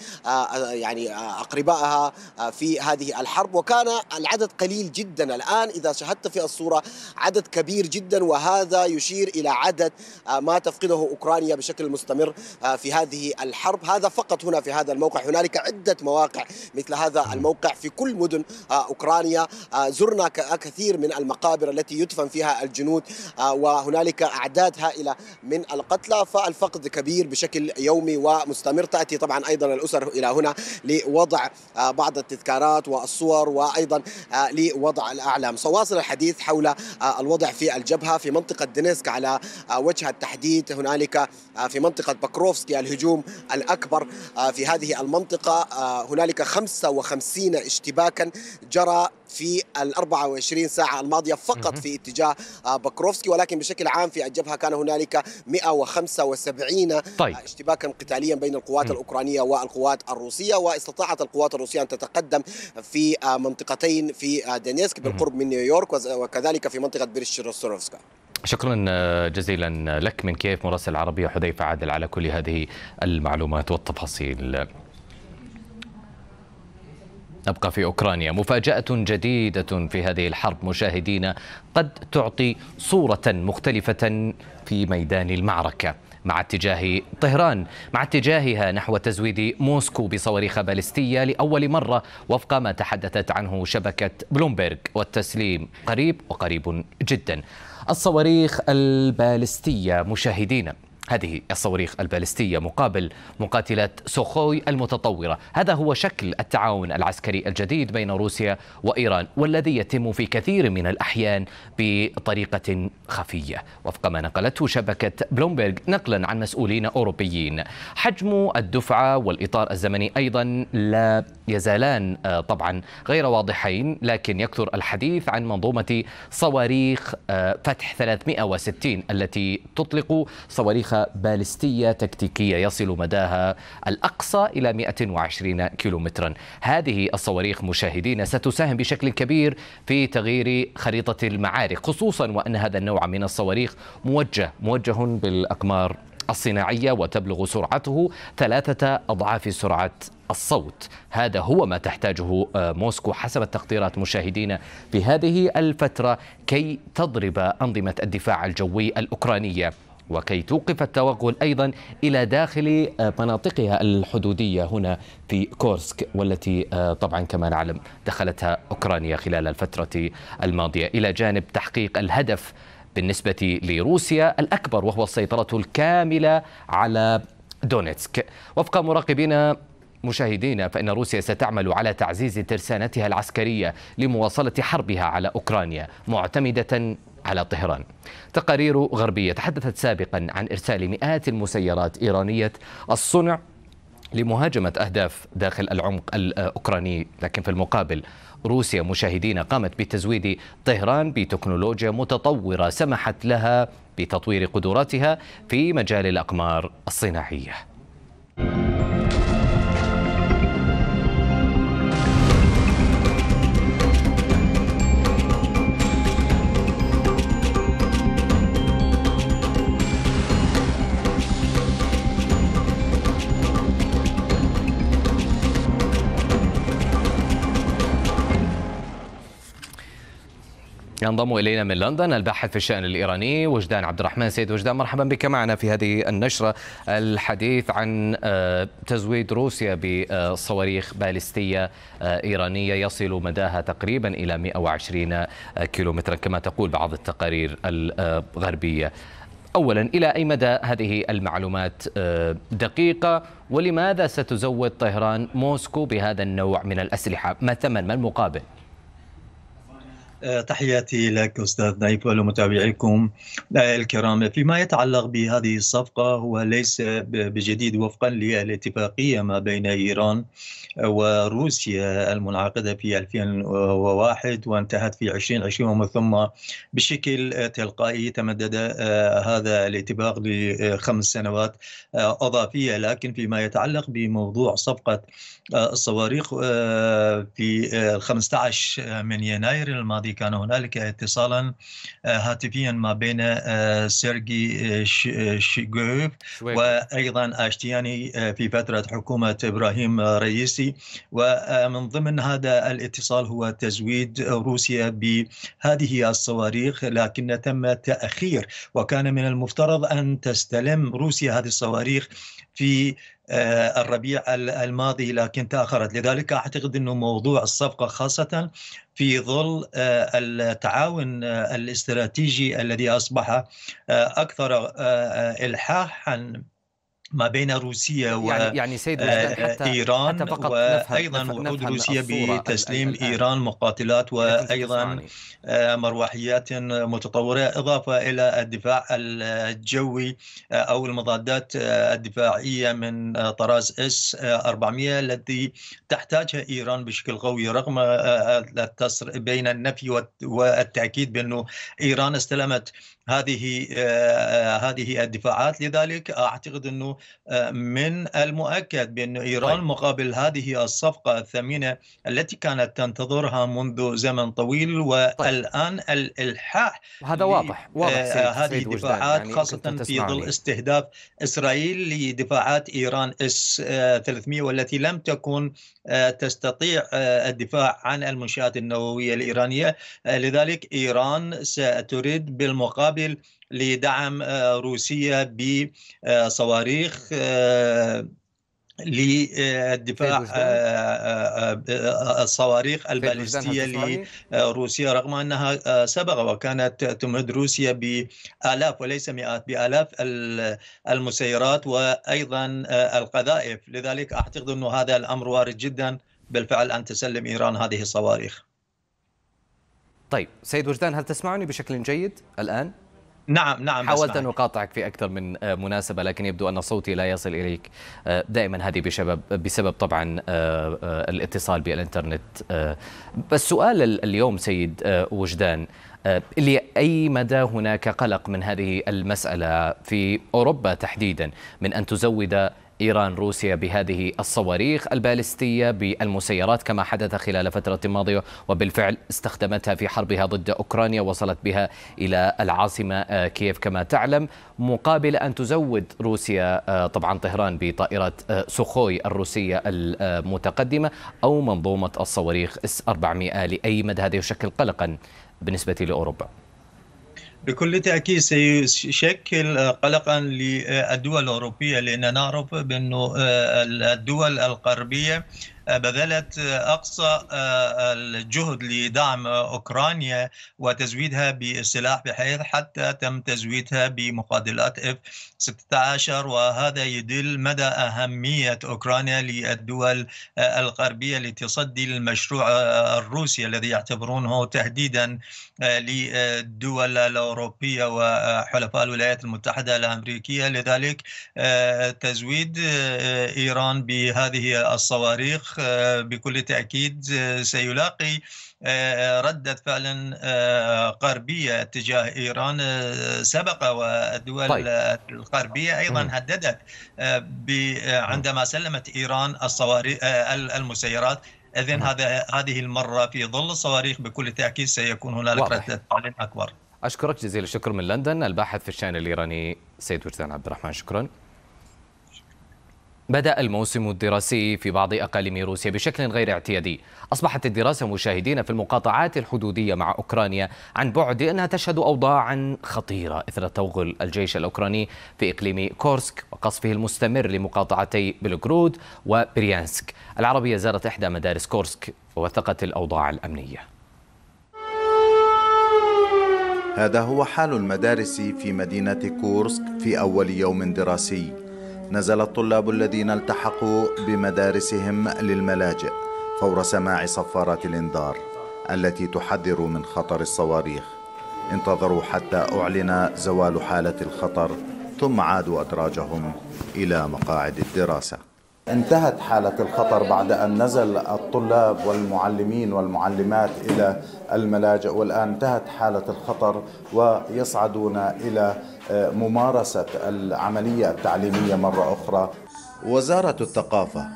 يعني أقربائها في هذه الحرب. وكان العدد قليل جدا الآن. إذا شاهدت في الصورة عدد كبير جدا. وهذا يشير إلى عدد ما تفقده أوكرانيا بشكل مستمر في هذه الحرب. هذا فقط هنا في هذا الموقع. هنالك عدة مواقع مثل هذا الموقع في كل مدن أوكرانيا زرنا كثير من المقابر التي يدفن فيها الجنود وهنالك أعداد هائلة من القتلى فالفقد كبير بشكل يومي ومستمر تأتي طبعا أيضا الأسر إلى هنا لوضع بعض التذكارات والصور وأيضا لوضع الأعلام. سواصل الحديث حول الوضع في الجبهة في منطقة دينيسك على وجه التحديد هنالك في منطقة بكروفسكي الهجوم الأكبر في هذه المنطقة. هنالك 55 اشتباكا جرى في ال 24 ساعة الماضية فقط في اتجاه بكروفسكي ولكن بشكل عام في الجبهة كان هنالك 175 طيب. اشتباكا قتاليا بين القوات م. الأوكرانية والقوات الروسية واستطاعت القوات الروسية أن تتقدم في منطقتين في دونيتسك بالقرب من نيويورك وكذلك في منطقة بيرشيروستروفسكا شكرا جزيلا لك من كيف مراسل العربية حذيفة عادل على كل هذه المعلومات والتفاصيل نبقى في أوكرانيا. مفاجأة جديدة في هذه الحرب مشاهدين قد تعطي صورة مختلفة في ميدان المعركة مع اتجاه طهران مع اتجاهها نحو تزويد موسكو بصواريخ باليستية لأول مرة وفق ما تحدثت عنه شبكة بلومبرغ. والتسليم قريب وقريب جدا. الصواريخ البالستية مشاهدين. هذه الصواريخ البالستية مقابل مقاتلات سوخوي المتطورة. هذا هو شكل التعاون العسكري الجديد بين روسيا وإيران والذي يتم في كثير من الأحيان بطريقة خفية. وفق ما نقلته شبكة بلومبرغ نقلا عن مسؤولين أوروبيين. حجم الدفعة والإطار الزمني أيضا لا يزالان آه، طبعا غير واضحين لكن يكثر الحديث عن منظومة صواريخ آه، فتح 360 التي تطلق صواريخ بالستية تكتيكية يصل مداها الأقصى إلى 120 كيلومترا. هذه الصواريخ مشاهدين ستساهم بشكل كبير في تغيير خريطة المعارك خصوصا وأن هذا النوع من الصواريخ موجه موجه بالأقمار الصناعية وتبلغ سرعته ثلاثة أضعاف سرعة الصوت. هذا هو ما تحتاجه آه، موسكو حسب التقديرات مشاهدين في هذه الفترة كي تضرب أنظمة الدفاع الجوي الأوكرانية. وكي توقف التوغل أيضا إلى داخل آه، مناطقها الحدودية هنا في كورسك والتي آه، طبعا كما نعلم دخلتها أوكرانيا خلال الفترة الماضية. إلى جانب تحقيق الهدف بالنسبة لروسيا الأكبر وهو السيطرة الكاملة على دونيتسك وفق مراقبين مشاهدينا فإن روسيا ستعمل على تعزيز ترسانتها العسكرية لمواصلة حربها على أوكرانيا معتمدة على طهران. تقارير غربية تحدثت سابقا عن إرسال مئات المسيرات إيرانية الصنع لمهاجمة أهداف داخل العمق الأوكراني. لكن في المقابل روسيا مشاهدين قامت بتزويد طهران بتكنولوجيا متطورة سمحت لها بتطوير قدراتها في مجال الأقمار الصناعية. ينضم إلينا من لندن الباحث في الشأن الإيراني وجدان عبد الرحمن سيد وجدان مرحبا بك معنا في هذه النشرة الحديث عن آه، تزويد روسيا بصواريخ باليستية آه، إيرانية يصل مداها تقريبا إلى 120 كيلومترا كما تقول بعض التقارير الغربية. اولا إلى أي مدى هذه المعلومات آه، دقيقة ولماذا ستزود طهران موسكو بهذا النوع من الأسلحة؟ ما الثمن ما المقابل؟ آه، تحياتي لك أستاذ نايف ولمتابعيكم. آه، الكرام فيما يتعلق بهذه الصفقة هو ليس بجديد وفقا للاتفاقية ما بين إيران وروسيا المنعقدة في 2001 وانتهت في 2020 ومن ثم بشكل تلقائي تمدد آه، هذا الاتفاق لخمس سنوات أضافية. لكن فيما يتعلق بموضوع صفقة الصواريخ في 15 من يناير الماضي كان هنالك اتصالا آه، هاتفيا ما بين آه، سيرجي آه، شيغوف وأيضا أشتياني في فترة حكومة إبراهيم رئيسي. ومن ضمن هذا الاتصال هو تزويد روسيا بهذه الصواريخ لكن تم تأخير. وكان من المفترض أن تستلم روسيا هذه الصواريخ في الربيع الماضي لكن تاخرت لذلك أعتقد إنه موضوع الصفقة خاصة في ظل آه، التعاون آه، الاستراتيجي الذي أصبح آه، أكثر الحاحا ما بين روسيا و يعني, يعني سيد حتى إيران حتى فقط وأيضا نفهم وعود روسيا بتسليم إيران مقاتلات وأيضا مروحيات متطورة إضافة إلى الدفاع الجوي أو المضادات الدفاعية من طراز إس 400 التي تحتاجها إيران بشكل قوي رغم التصر بين النفي والتأكيد بأنه إيران استلمت هذه هذه الدفاعات لذلك أعتقد أنه من المؤكد بأن إيران طيب. مقابل هذه الصفقة الثمينة التي كانت تنتظرها منذ زمن طويل طيب. والآن. الإلحاح هذا واضح واضح سيد هذه سيد الدفاعات يعني خاصة في ظل استهداف إسرائيل لدفاعات إيران إس 300 والتي لم تكن تستطيع الدفاع عن المنشآت النووية الإيرانية لذلك إيران ستريد بالمقابل لدعم روسيا بصواريخ للدفاع الصواريخ البالستية لروسيا رغم أنها سبق وكانت تمد روسيا بآلاف وليس مئات بآلاف المسيرات وأيضا القذائف. لذلك أعتقد أن هذا الأمر وارد جدا. بالفعل أن تسلم إيران هذه الصواريخ. طيب سيد وجدان هل تسمعني بشكل جيد الآن؟ نعم نعم حاولت أن أقاطعك في أكثر من مناسبة لكن يبدو أن صوتي لا يصل إليك دائما هذه بسبب بسبب طبعا الاتصال بالإنترنت بس سؤال اليوم سيد وجدان لأي مدى هناك قلق من هذه المسألة في أوروبا تحديدا من أن تزود إيران روسيا بهذه الصواريخ البالستية بالمسيرات كما حدث خلال فترة ماضية وبالفعل استخدمتها في حربها ضد أوكرانيا وصلت بها إلى العاصمة كييف. كما تعلم مقابل أن تزود روسيا طبعا طهران بطائرات سوخوي الروسية المتقدمة أو منظومة الصواريخ إس 400 لأي مدى. هذا يشكل قلقا بالنسبة لأوروبا. بكل تأكيد سيشكل قلقا للدول الأوروبية لأننا نعرف بأن الدول الغربية بذلت أقصى الجهد لدعم أوكرانيا وتزويدها بالسلاح بحيث حتى تم تزويدها بمقاتلات إف 16 وهذا يدل مدى أهمية أوكرانيا للدول الغربية لتصدي للمشروع الروسي الذي يعتبرونه تهديدا للدول الأوروبية وحلفاء الولايات المتحدة الأمريكية. لذلك تزويد إيران بهذه الصواريخ بكل تأكيد سيلاقي ردة فعل غربية تجاه إيران سبق والدول طيب. الغربية أيضا هددت عندما سلمت إيران الصواريخ المسيرات. إذن هذا هذه المرة في ظل الصواريخ بكل تأكيد سيكون هنالك ردة فعل أكبر. أشكرك جزيل الشكر من لندن الباحث في الشأن الإيراني سيد وجدان عبد الرحمن شكرا. بدأ الموسم الدراسي في بعض أقاليم روسيا بشكل غير اعتيادي. أصبحت الدراسة مشاهدين في المقاطعات الحدودية مع أوكرانيا عن بعد أنها تشهد أوضاعا خطيرة إثر توغل الجيش الأوكراني في إقليم كورسك وقصفه المستمر لمقاطعتي بلغرود وبريانسك. العربية زارت إحدى مدارس كورسك ووثقت الأوضاع الأمنية. هذا هو حال المدارس في مدينة كورسك في أول يوم دراسي. نزل الطلاب الذين التحقوا بمدارسهم للملاجئ فور سماع صفارات الإنذار التي تحذر من خطر الصواريخ. انتظروا حتى أعلن زوال حالة الخطر ثم عادوا أدراجهم إلى مقاعد الدراسة. انتهت حالة الخطر بعد أن نزل الطلاب والمعلمين والمعلمات إلى الملاجئ والآن انتهت حالة الخطر ويصعدون إلى ممارسة العملية التعليمية مرة أخرى. وزارة الثقافة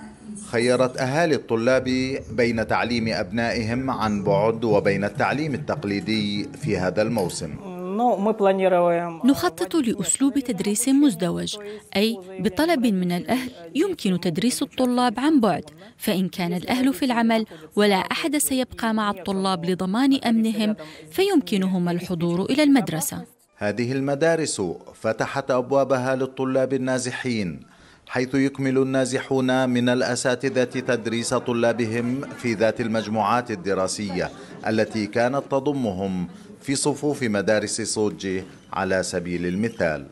خيرت أهالي الطلاب بين تعليم أبنائهم عن بعد وبين التعليم التقليدي في هذا الموسم. نخطط لأسلوب تدريس مزدوج أي بطلب من الأهل يمكن تدريس الطلاب عن بعد فإن كان الأهل في العمل ولا أحد سيبقى مع الطلاب لضمان أمنهم فيمكنهم الحضور إلى المدرسة. هذه المدارس فتحت أبوابها للطلاب النازحين حيث يكمل النازحون من الأساتذة تدريس طلابهم في ذات المجموعات الدراسية التي كانت تضمهم في صفوف مدارس صوجي على سبيل المثال.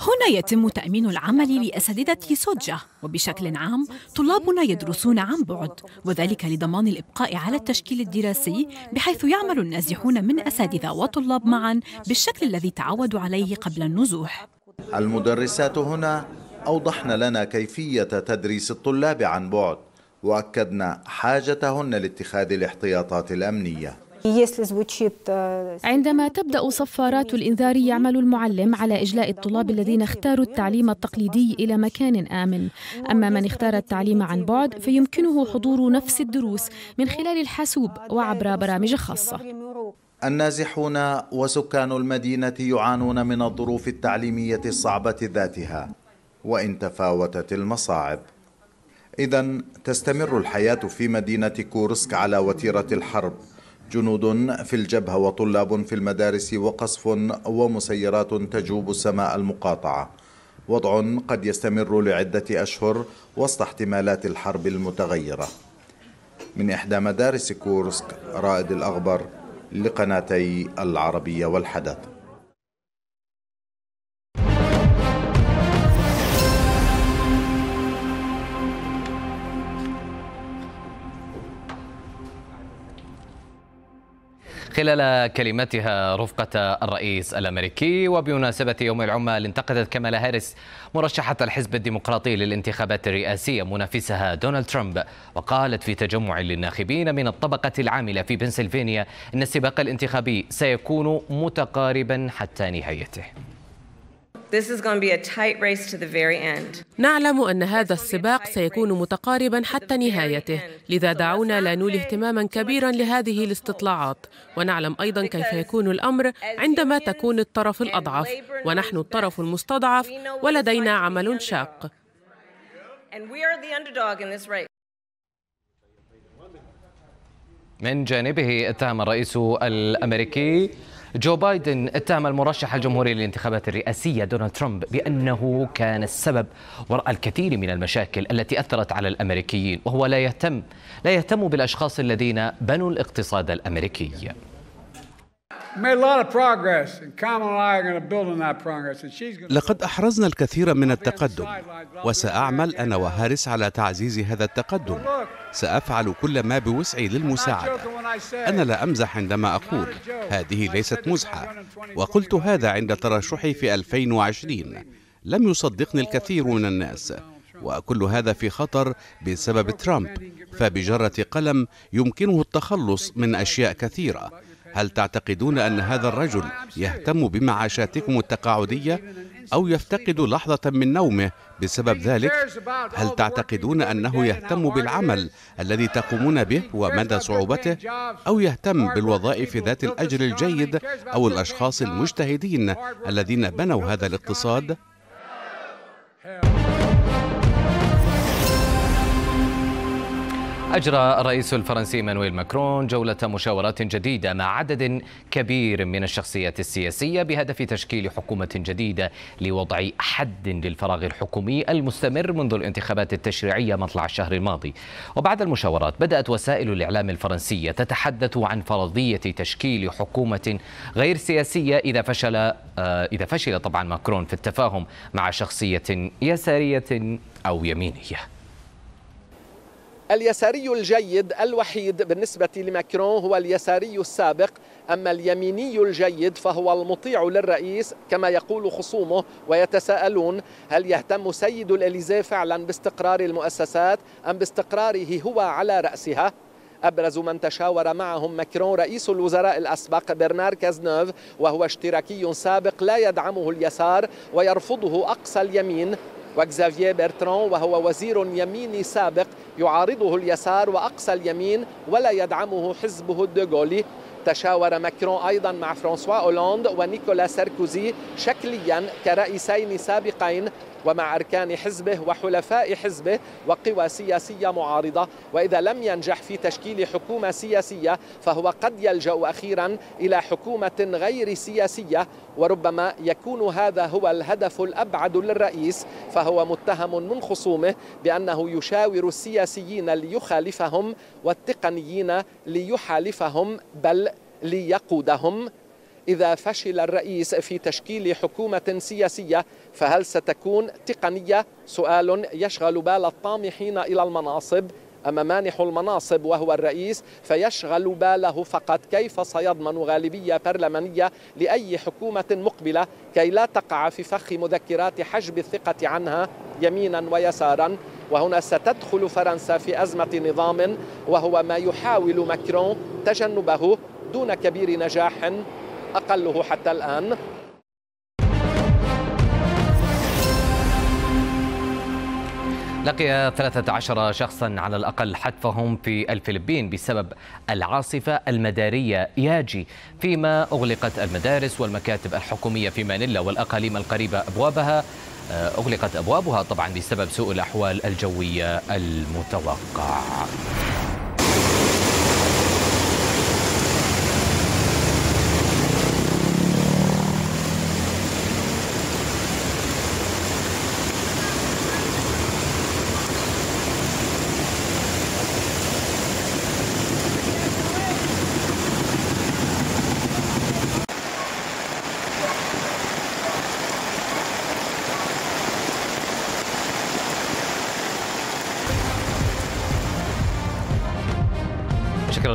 هنا يتم تأمين العمل لأساتذة سوجة وبشكل عام طلابنا يدرسون عن بعد وذلك لضمان الإبقاء على التشكيل الدراسي بحيث يعمل النازحون من أساتذة وطلاب معا بالشكل الذي تعودوا عليه قبل النزوح. المدرسات هنا أوضحن لنا كيفية تدريس الطلاب عن بعد وأكدنا حاجتهن لاتخاذ الاحتياطات الأمنية. عندما تبدأ صفارات الإنذار يعمل المعلم على إجلاء الطلاب الذين اختاروا التعليم التقليدي إلى مكان آمن. أما من اختار التعليم عن بعد فيمكنه حضور نفس الدروس من خلال الحاسوب وعبر برامج خاصة. النازحون وسكان المدينة يعانون من الظروف التعليمية الصعبة ذاتها وإن تفاوتت المصاعب. إذا تستمر الحياة في مدينة كورسك على وتيرة الحرب. جنود في الجبهة وطلاب في المدارس وقصف ومسيرات تجوب السماء المقاطعة. وضع قد يستمر لعدة أشهر وسط احتمالات الحرب المتغيرة. من إحدى مدارس كورسك رائد الأغبر لقناتي العربية والحدث. خلال كلمتها رفقة الرئيس الأمريكي وبمناسبة يوم العمال انتقدت كمالا هاريس مرشحة الحزب الديمقراطي للانتخابات الرئاسية منافسها دونالد ترامب وقالت في تجمع للناخبين من الطبقة العاملة في بنسلفانيا أن السباق الانتخابي سيكون متقاربا حتى نهايته. نعلم أن هذا السباق سيكون متقاربا حتى نهايته لذا دعونا لا نولي اهتماما كبيرا لهذه الاستطلاعات. ونعلم أيضا كيف يكون الأمر عندما تكون الطرف الأضعف. ونحن الطرف المستضعف ولدينا عمل شاق. من جانبه اتهم الرئيس الأمريكي جو بايدن اتهم المرشح الجمهوري للانتخابات الرئاسية دونالد ترامب بأنه كان السبب وراء الكثير من المشاكل التي أثرت على الأمريكيين وهو لا يهتم لا يهتم بالأشخاص الذين بنوا الاقتصاد الأمريكي. لقد أحرزنا الكثير من التقدم وسأعمل أنا وهارس على تعزيز هذا التقدم. سأفعل كل ما بوسعي للمساعدة. أنا لا أمزح عندما أقول هذه ليست مزحة. وقلت هذا عند ترشحي في 2020 لم يصدقني الكثير من الناس. وكل هذا في خطر بسبب ترامب. فبجرة قلم يمكنه التخلص من أشياء كثيرة. هل تعتقدون أن هذا الرجل يهتم بمعاشاتكم التقاعدية أو يفتقد لحظة من نومه بسبب ذلك؟ هل تعتقدون أنه يهتم بالعمل الذي تقومون به ومدى صعوبته؟ أو يهتم بالوظائف ذات الأجر الجيد أو الأشخاص المجتهدين الذين بنوا هذا الاقتصاد؟ أجرى الرئيس الفرنسي مانويل ماكرون جولة مشاورات جديدة مع عدد كبير من الشخصيات السياسية بهدف تشكيل حكومة جديدة لوضع حد للفراغ الحكومي المستمر منذ الانتخابات التشريعية مطلع الشهر الماضي. وبعد المشاورات بدأت وسائل الإعلام الفرنسية تتحدث عن فرضية تشكيل حكومة غير سياسية إذا فشل آه، إذا فشل طبعا ماكرون في التفاهم مع شخصية يسارية أو يمينية. اليساري الجيد الوحيد بالنسبة لماكرون هو اليساري السابق أما اليميني الجيد فهو المطيع للرئيس كما يقول خصومه ويتساءلون هل يهتم سيد الإليزيه فعلا باستقرار المؤسسات أم باستقراره هو على رأسها؟ أبرز من تشاور معهم ماكرون رئيس الوزراء الأسبق برنار كازنوف وهو اشتراكي سابق لا يدعمه اليسار ويرفضه أقصى اليمين وكزافييه بيرتران وهو وزير يميني سابق يعارضه اليسار وأقصى اليمين ولا يدعمه حزبه الديغولي تشاور ماكرون أيضا مع فرانسوا أولاند ونيكولا ساركوزي شكليا كرئيسين سابقين ومع أركان حزبه وحلفاء حزبه وقوى سياسية معارضة. وإذا لم ينجح في تشكيل حكومة سياسية فهو قد يلجأ أخيرا إلى حكومة غير سياسية. وربما يكون هذا هو الهدف الأبعد للرئيس. فهو متهم من خصومه بأنه يشاور السياسيين ليخالفهم والتقنيين ليحالفهم بل ليقودهم. إذا فشل الرئيس في تشكيل حكومة سياسية فهل ستكون تقنية؟ سؤال يشغل بال الطامحين إلى المناصب. أما مانح المناصب وهو الرئيس فيشغل باله فقط كيف سيضمن غالبية برلمانية لأي حكومة مقبلة كي لا تقع في فخ مذكرات حجب الثقة عنها يمينا ويسارا. وهنا ستدخل فرنسا في أزمة نظام وهو ما يحاول ماكرون تجنبه دون كبير نجاح. أقله حتى الآن. لقي 13 شخصا على الأقل حتفهم في الفلبين بسبب العاصفة المدارية ياجي فيما أغلقت المدارس والمكاتب الحكومية في مانيلا والأقاليم القريبة أبوابها. آه، أغلقت أبوابها طبعا بسبب سوء الأحوال الجوية المتوقع شكرا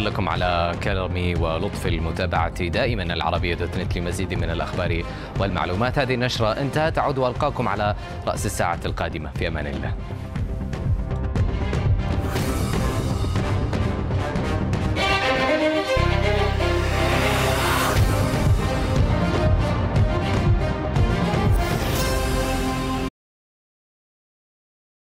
كرمي ولطف المتابعة. دائما العربية دوت نت لمزيد من الأخبار والمعلومات. هذه النشرة انتهت. أعود وألقاكم على رأس الساعة القادمة. في أمان الله.